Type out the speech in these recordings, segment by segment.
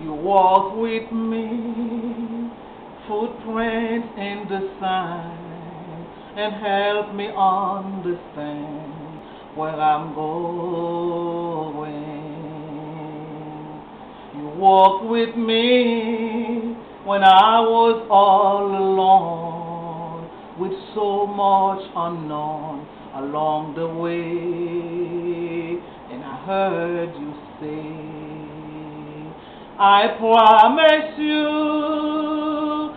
You walk with me, footprint in the sand, and help me understand where I'm going. You walk with me when I was all alone, with so much unknown along the way, and I heard you say. I promise you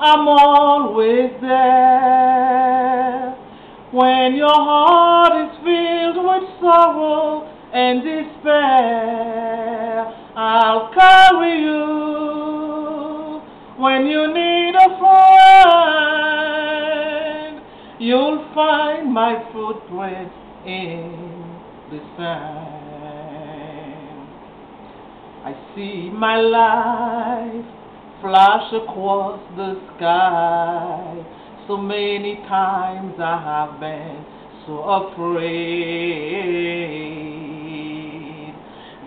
I'm always there. When your heart is filled with sorrow and despair, I'll carry you. When you need a friend, you'll find my footprint in the sand. I see my life flash across the sky. So many times I have been so afraid.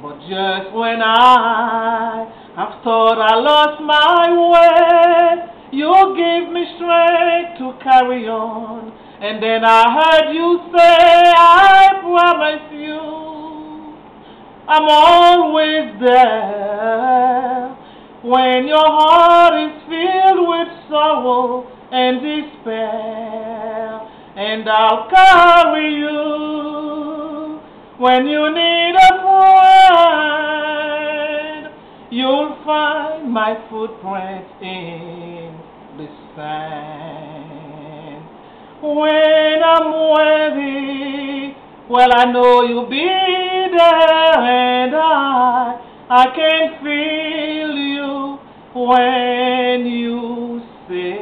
But just when I have thought I lost my way, you gave me strength to carry on. And then I heard you say, I promise you. I'm always there when your heart is filled with sorrow and despair, and I'll carry you when you need a friend. You'll find my footprint in the sand when I'm ready. Well, I know you'll be there, and I, I can feel you when you say,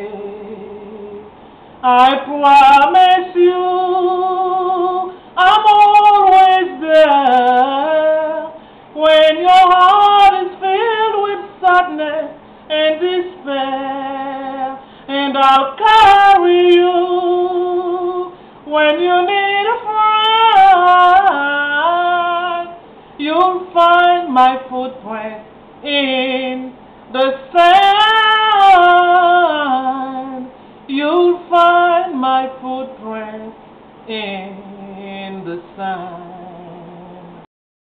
I promise you, I'm always there. When your heart is filled with sadness and despair, and I'll carry you when you need you'll find my footprint in the sand. You'll find my footprint in the sand.